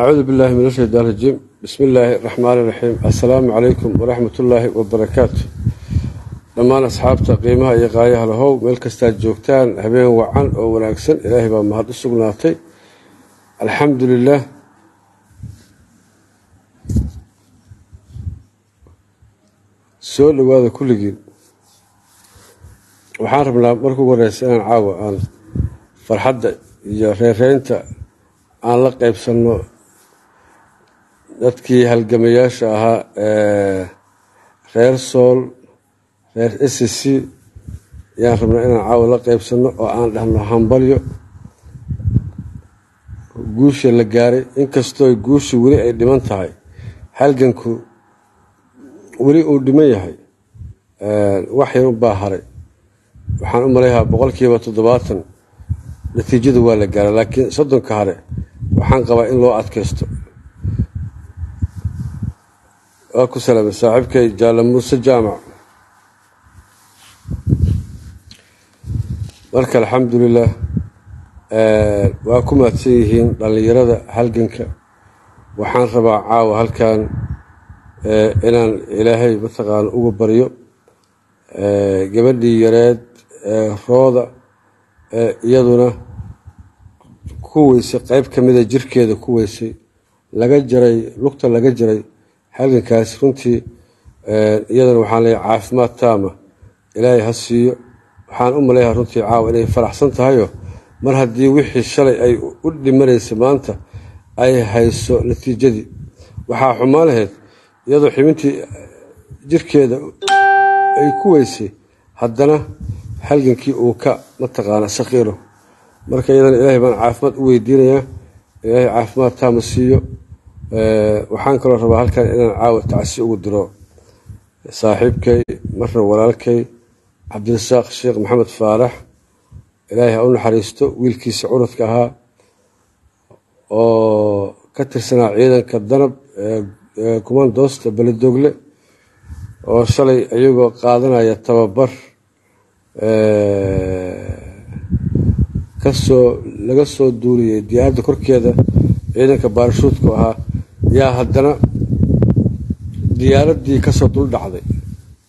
acuudu billahi min ashaytaan rajiim bismi illaahi raxmaan iraxiim assalaamu calaykum waraxmat ullaahi wabarakaatu dhammaan asxaabta qiimaha iyo qaayaha lahow meel kastaad joogtaan habeen wacan oo wanaagsan ilaahay baa mahad u sugnaatay. Alxamdu lilaah soo dhowaada kulligiin. Waxaan rabnaa marka ugu horeysa inaan caawa aan farxadda iyo reereynta aan la qeybsanno dadkii halgamayaasha ahaa ee reer sool reer s c ayaan rabnaa inaan caawa la qeybsanno oo aan dhahno hambalyo. Guusha la gaaray inkastoo guusha weli ay dhiman tahay halganku weli uu dhiman yahay wax yar unbaa haray waxaan u malayhaa boqolkiiba toddobaatan natiijada waa la gaaray laakiin soddonka hare waxaan qabaa in loo adkaysto. Waa ku salaamay saaxiibkay jaala muuse jaamac. Marka alxamdulilah waa ku mahadsan yihiin dhallinyarada halganka. Waxaan rabaa caawa halkan inaan ilaahay mataqaana uga baryo gabadhii yareed rooda iyaduna ku weysay qeyb ka mida jirkeeda ku weysay laga jaray lugta laga jaray halgankaas runtii iyadana waxaan leeyahay caafimaad taama. Ilaahay ha siiyo. Waxaan u malayha runtii caawa inay faraxsan tahayo. Mar haddii wixii shalay ay u dhimanaysay maanta ay hayso natiijadii. Waxaa xumaan lahayd iyadoo xibintii jirkeeda ay ku weysay haddana halgankii uu ka mataqaana saqiiro marka iyadana ilaahay baan caafimaad u weydiinayaa ilaahay caafimaad taama siiyo. Waxaan kaloo rabaa halkan inaan caawa tacsi ugu diro. Saaxiibkay marna walaalkay cabdirasaaq sheekh maxamed faarax ilaahay ha u naxariisto wiilkiisa curadka ahaa oo ka tirsanaa ciidanka danab ee kumandoosta beledogle oo shalay iyagoo qaadanaya tababar ka soo laga soo duuliyey diyaaradda korkeeda ciidanka baarashuudku ahaa yaa haddana diyaaraddii ka soo dul dhacday.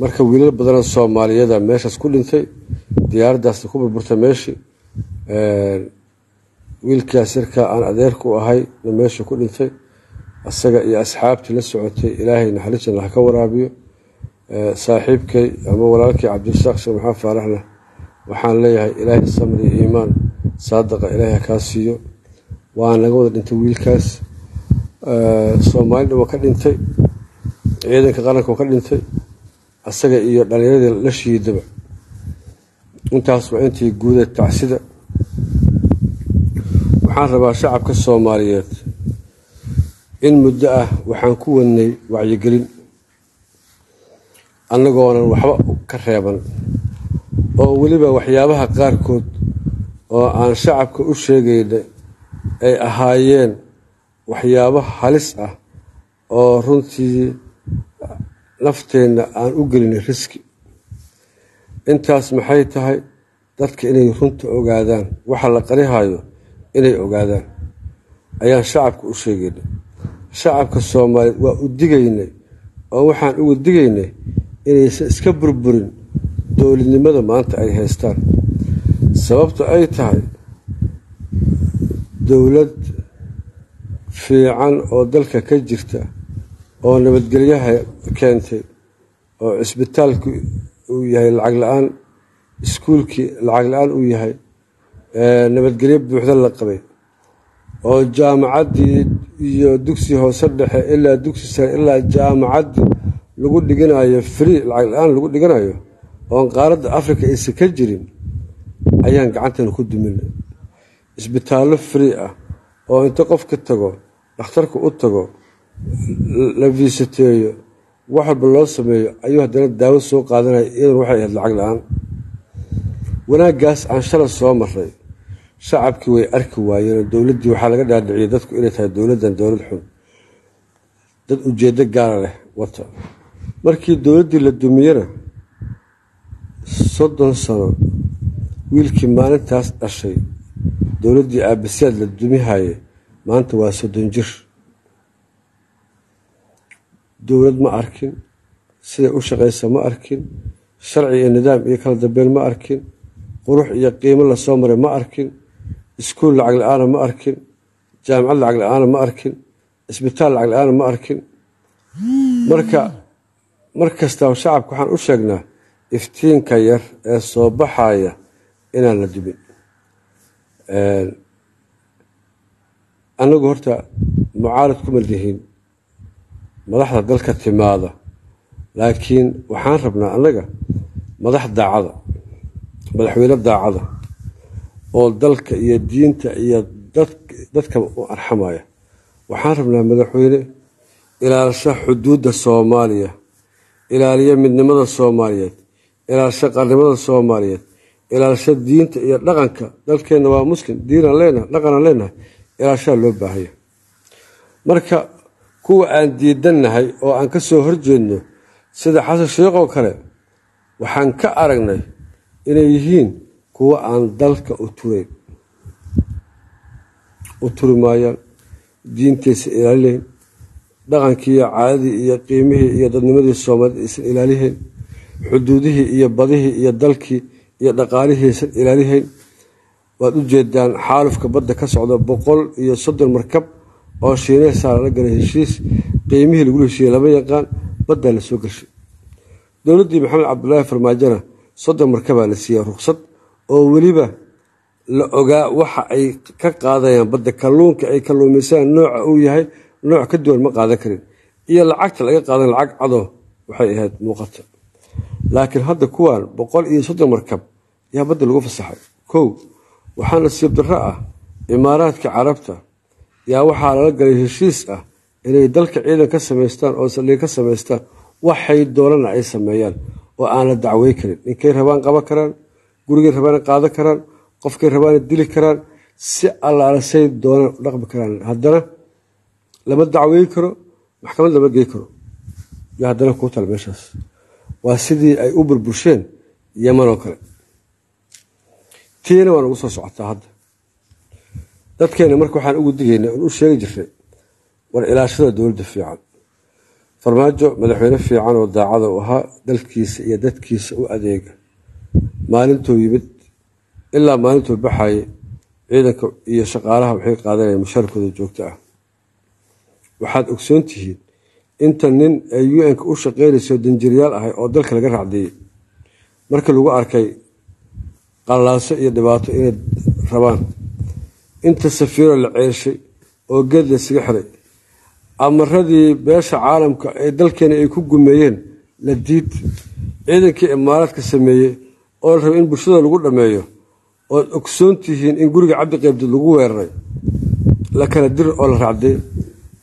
Marka wiilal badanoo soomaaliyada meeshaas ku dhintay diyaaraddaasna ku burburtay meeshii wiilkaas yarkaa aan adeerku ahay na meesha ku dhintay asaga iyo asxaabtii la socotay ilaahay naxariisana ha ka waraabiyo saaxiibkay ama walaalkii cabdirasaaq sheekh maxamed faaraxna waxaan leeyahay ilaahay samri iyo iimaan saadaqa ilaahay ha kaa siiyo. Waa naga wada dhintay wiilkaas. Soomaalidha waa ka dhintay. Ciidanka qaranka waa ka dhintay. Asaga iyo dhallinyaradii la shiidaba. Intaas waa intii guuda tacsida. Waxaan rabaa shacabka soomaaliyeed in muddo ah waxaan ku wadnay wacyigelin annagoonan waxba ka reeban. Oo weliba waxyaabaha qaarkood oo aan shacabka u sheegayna ay ahaayeen waxyaabo halis ah oo runtii nafteenna aan u gelinay riski. Intaas maxay tahay? Dadka inay runta ogaadaan waxa la qarihayo inay ogaadaan ayaan shacabka u sheegaynay shacabka soomaaliyeed waa u digaynay oo waxaan uga digaynay inaysan iska burburin dowladnimada maanta ay haystaan. Sababto ay tahay dowlad fiican oo dalka ka jirta oo nabadgelyaha keentay oo cisbitaalku uu yahay lacag la'aan iskuulkii lacag la'aan uu yahay nabadgelyo buuxda la qabay oo jaamacaddii iyo dugsi hoose dhexe ilaa dugsi sare ilaa jaamacaddii lagu dhiganayo free lacag la'aan lagu dhiganayo oon qaaradda africa aysan ka jirin ayaan gacanteena ku duminay. Isbitaallo free ah oo inta qofka tago dhakhtarka u tago la viisateeyo wax walba loo sameeyo ayuu haddana daawo soo qaadanaya iyaduna waxay ahayd lacag la'aan. Wanaaggaas aan shalay soo maray shacabkii way arki waayeen dowladdii waxaa laga dhaadhiciyay dadku inay tahay dowladdan dowlad xun. Dad ujeeddo gaara leh wata markii dowladdii la dumiyena soddon sano wiilkii maalintaas dhashay dowladdii aabaseed la dumihaye maanta waa soddon jir. Dowlad ma arkin siday u shaqaysa ma arkin sharci iyo nidaam iyo kala dambeyn ma arkin qurux iyo qiimo la soo maray ma arkin iskuul lacag la'aana ma arkin jaamacad lacag la'aana ma arkin isbitaal lacag la'aana ma arkin. Marka mar kastaba shacabka waxaan u sheegnaa iftiinka yar ee soo baxaya inaan la dubin annagu horta mucaarad kuma lihiin madaxda dalka timaada laakiin waxaan rabnaa annaga madax daacada madaxweyne daacada oo dalka iyo diinta iyo dadka u arxamaya. Waxaan rabnaa madaxweyne ilaalsha xuduudda soomaaliya ilaaliya midnimada soomaaliyeed ilaalsha qarnimada soomaaliyeed ilaalsha diinta iyo dhaqanka dalkeenna waa muslim diinaan leenahay dhaqanaan leenahay ilaalshaa loo baahaya marka kuwa aan diidannahay oo aan ka soo horjeedno sida xasan sheekh oo kale waxaan ka aragnay inay yihiin kuwa aan dalka u turayn u turi maayaan diintaysa ilaalilayn dhaqankii iyo caadadii iyo qiimihii iyo dadnimadii soomaaliyed aysan ilaalihayn xuduudihii iyo badihii iyo dalkii iyo dhaqaalihii aysan ilaalihayn. Waad u jeedaan xaalufka badda ka socda boqol iyo soddon markab oo shiineysaa lala galay heshiis. Qiimihii lagula heshiiyey lama yaqaan baddaa la soo gashay. Dowladdii maxamed cabdulaahi farmaajona soddon markabaa la siiyey ruqsad oo weliba la ogaa waxa ay ka qaadayaan badda. Kalluunka ay kalluumaysaan nooca uu yahay nooc ka duwan ma qaadan karin. Iyo lacagta laga qaadan lacag cadoo waxay ahayd muuqata. Laakiin hadda kuwan boqol iyo soddon markab yaa badda lagu fasaxay. Kow waxaa nasiib darro ah imaaraadka carabta yaa waxaa lala galay heshiis ah inay dalka ciidan ka samaystaan oo saldhig ka samaystaan waxay doonana ay sameeyaan oo aan la dacwey karin. Ninkay rabaan qaban karaan gurigay rabaan qaadan karaan qofkay rabaan dili karaan si allaala say doonaan u dhaqmi karaan. Haddana lama dacwey karo maxkamad lama gey karo. Yo haddana kuu tal meeshaas. Waa sidii ay u burbursheen yeman oo kale. Tiina waa nagu soo socotaa hadda. Dadkeena marka waxaan ugu digaynaa oon u sheegi jirnay war ilaashada dowladda fiican. Farmaajo madaxweyne fiican oo daacada u ahaa dalkiisa iyo dadkiisa u adeega. Maalintuu yimid ilaa maalintuu baxayay ciidanka iyo shaqaalaha waxay qaadanayaan mushaarkooda joogto ah waxaad ogsoon tihiin inta nin ay u-nka u shaqeynayso danjiryaal ahay oo dalka laga racdeeyey markii lagu arkay qallaaso iyo dhibaato inay rabaan inta safiiro la ceeshay oo geed laysaga xiray amaradii beesha caalamka ee dalkeena ay ku gumeeyeen la diid ciidankii imaaraadka sameeyey oo la rabay in bulshada lagu dhammeeyo ood ogsoon tihiin in guriga cabdi qaybdid lagu weeraray la kala dir oo la racday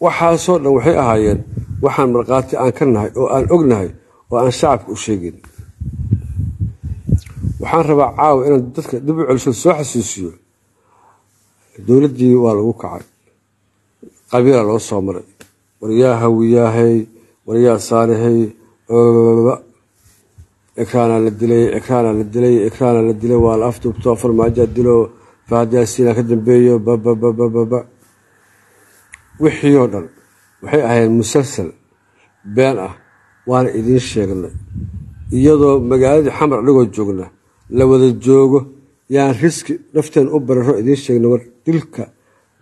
waxaasoo dhan waxay ahaayeen waxaan markhaati aan ka nahay oo aan ognahay oo aan shacabka u sheegayn waxaan rabaa caawa inaan dadka dib u celiso soo xasuusiyo. Dowladdii waa lagu kacay. Qabiila loo soo maray. Waryaa hawiyaahay waryaa saalihay ekraana la dilay ekraana la dilay ekraana la dilay waa la afduubto farmaajaa dilo fahadyaasiina ka dambeeyo bababababa wixii oo dhan waxay ahayd musalsal been ah waana idiin sheegnay. Iyadoo magaaladii xamar anagoo joogna la wada joogo yaan riski nafteen u bararo idiin sheegna war dilka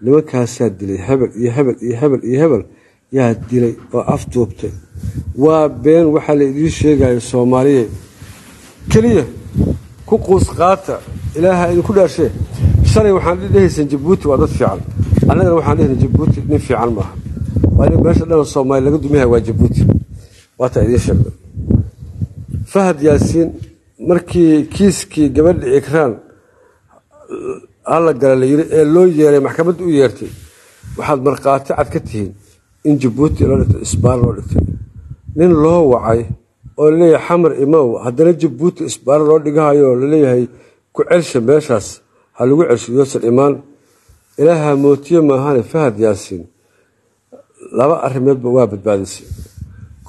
nimankaasaa dilay hebel iyo hebel iyo hebel iyo hebel yaa dilay oo afduubtay waa been waxaa la idiin sheegayo soomaaliya keliya ku quus qaata ilaaha idinku dhaashee shalay waxaan dhehaysan jabuuti waa dad fiican annagana waxaan dhehna jabuuti nin fiican maaha waa nin meesha dhan soomaaliya laga dumiyahay waa jabuuti waataa idiin sheegna fahad yaasiin markii kiiskii gabadha ikraan hala gala la yiri ee loo yeeray maxkamadda u yeertay waxaad markhaati cad ka tihiin in jabuuti loo dhigtay isbaar loo dhigtay nin loo wacay oo la leeyahay xamar imow haddana jabuuti isbaar loo dhigahayo la leeyahay ku celsha meeshaas ha lagu celsho yoosan imaan ilaaha mootiye maahane fahad yaasiin laba arrimoodba waa badbaadisay.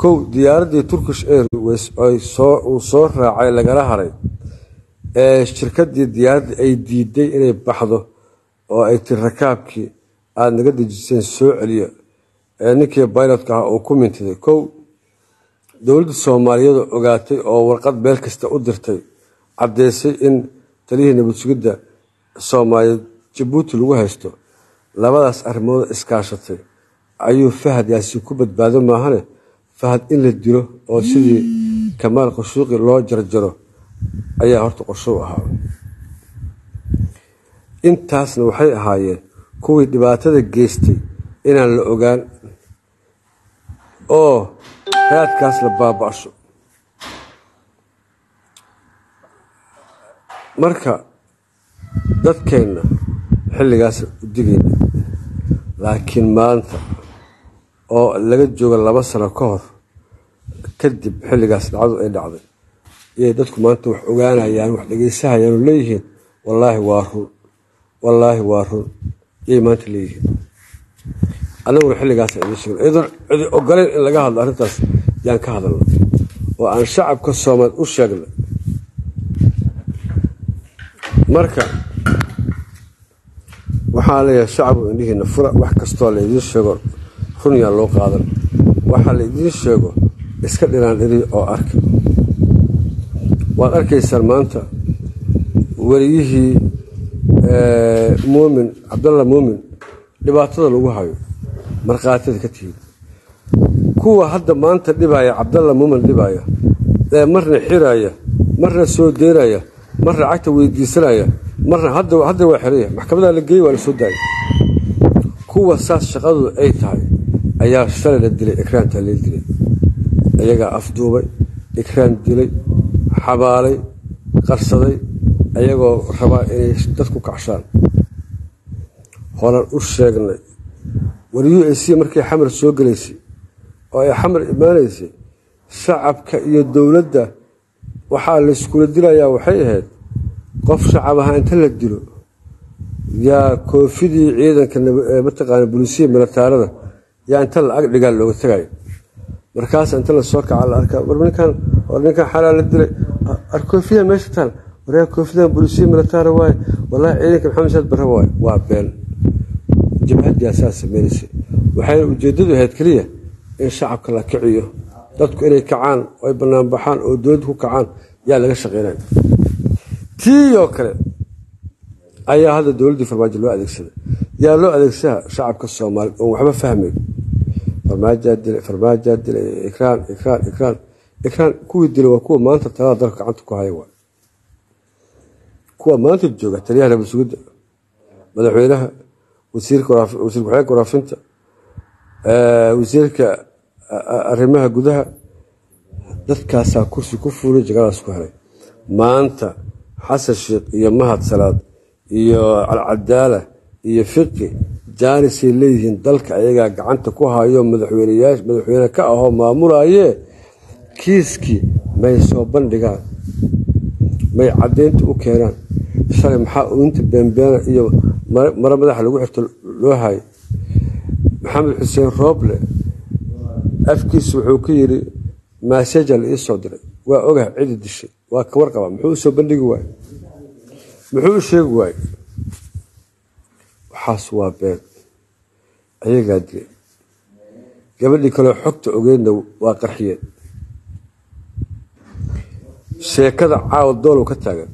Kow diyaaraddii turkish airways uu soo raacay lagala haray ee shirkadii diyaaradda ay diiday inay baxdo oo ay tiri rakaabkii aada naga dejiseen soo celiya ee ninkii baylotka ah uu ku mintiday. Kow dowladda soomaaliyeed ogaatay oo warqad meel kasta u dirtay caddeysay in taliyihii nabad sugidda soomaaliyeed jabuuti lagu haysto labadaas arrimood iskaashatay ayuu fahad yaasiin ku badbaado maahane? Fahad in la dilo oo sidii kamaal qashuuqi loo jarjaro ayaa horta qorshow ahaa. Intaasna waxay ahaayeen kuwii dhibaatada geystay inaan la ogaan oo raadkaas la baaba-sho. Marka dadkeenna xilligaas u digayna laakiin maanta oo laga joogo laba sano ka hor kadib xilligaas dhacdu ay dhacday. Iyay dadku maanta wax ogaanayaan wax dhegeysahayaanu leeyihiin wallaahi waa run wallaahi waa run. Iyay maanta leeyihiin. Annaguna xilligaas idiin sheegna iyadoon cidi ogoleyn in laga hadlo arrintaas yaan ka hadalna oo aan shacabka soomaalied u sheegna marka waxaa leeyahay shacabku indhihiina fura wax kastoo laydiin sheego run yaan loo qaadan. Waxaa laydiin sheego iska dhinaan dhiri oo arka waad arkaysaan maanta weliyihii muumin cabdalla muumin dhibaatada lagu hayo markhaatada ka tihid. Kuwa hadda maanta dhibaya cabdalla muumin dhibaya ee marna xiraya marna soo deynaya marna cagta weydiisanaya. Marna hadda waa xeraya. Maxkamadaa la geeyey waa la soo daayay. Kuwa saas shaqadooda ay tahay ayaa shalay la dilay ikraantaa la dilay. Ayagaa afduubay ikraan dilay xabaalay qarsaday ayagoo rabaa inay dad ku kacshaan horan u sheegnay. War u a c markay xamar soo gelaysay oo ay xamar imaanaysay shacabka iyo dowladda waxaa layskula dilayaa waxay ahayd qof shacab ahaa inta la dilo yaa koofidii ciidanka mataqaana bulisiya militaarada yaa inta la ag dhigaa looga tagayo. Markaas inta la soo kaca la arkaa war ninkan war ninkan xalaa la dilay ar koofiya meesha taal? Waryaa koofidan bulisiya militaara waaye? Wallaahi ciidanka maxamed saad barre waaye. Waa been. Jabhadii asaa sameynaysay waxayna ujeeddadu ahayd keliya in shacabka la kiciyo dadku inay kacaan ay bannaan baxaan oo dowladda ku kacaan yaa laga shaqeynaya. Tii oo kale ayaa hadda dowladdii farmaajo loo adeegsaday yaa loo adeegsaha shacabka soomaaliyeed oon waxba fahmayn farmaajaa dilay ikraan ikraan ikraan ikraan kuwii dilay waa kuwa maanta talada dalka gacanta ku haya waay kuwa maanta jooga taliyaha nabad sugidda madaxweynaha wasiirka wasiir ku-xigeenka waraafinta wasiirka arrimaha gudaha dadkaasaa kursi ku fuulay jagadaas ku helay maanta xasan sheekh iyo mahad salaad iyo alcadaala iyo fiqi jaanisay leeyihiin dalka ayagaa gacanta ku hayo madaxweyne ka ahoo maamulaayee kiiskii may soo bandhigaan may caddaynta u keenaan. Shalay maxaa uinta beenbeena iyo maro madaxa lagu xirto loo hayay maxamed xuseen rooble afkiisa wuxuu ku yidhi maaseja la ii soo diray. Waa ogah cidi dishay. Waa ka warqaba muxuu u soo bandhigi waaye muxuu u sheegi waaye waxaas waa been ayagaa dilay. Gabadhii kaleo xogta ogeydna waa qarxiyeen. Sheekada caawa doolow ka taagan.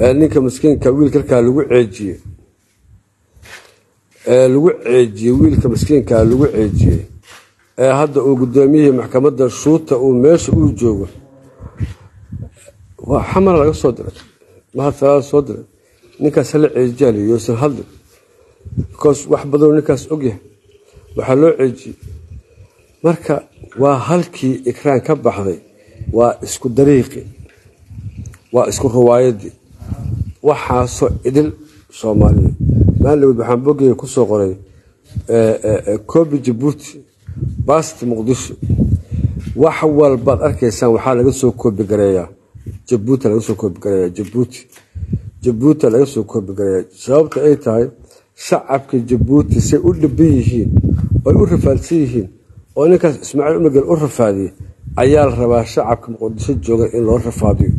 Ee ninka maskiinka wiilka halkaa lagu ceejiyey ee lagu ceejiyey wiilka maskiinkaa lagu ceejiyey ee hadda uu guddoomiyihii maxkamadda shuuta uu meesha uu joogo waa xamar laga soo diray mahad soo diray ninkaas hala ceejiyaaliyo yoosan hadlin bikoos wax badanoo ninkaas ogyahay waxaa loo ceejiyey. Marka waa halkii ikraan ka baxday waa isku dariiqi waa isku ruwaayadii waxaasoo idil soomaaliya maalawed waxaan bogeyga ku soo qoray koobi jabuuti baasti muqdisho wax walbaad arkaysaan waxaa laga soo koobigareeyaa jabuuti laga soo koobigareeyaa jabuuti. Jabuuti laga soo koobigareeyaa sababta ay tahay shacabka jabuuti say u dhiban yihiin oy u rafaadsan yihiin oo ninkaas ismaaciil umargel u rafaadiyey ayaa la rabaa shacabka muqdisho jooga in loo rafaadiyo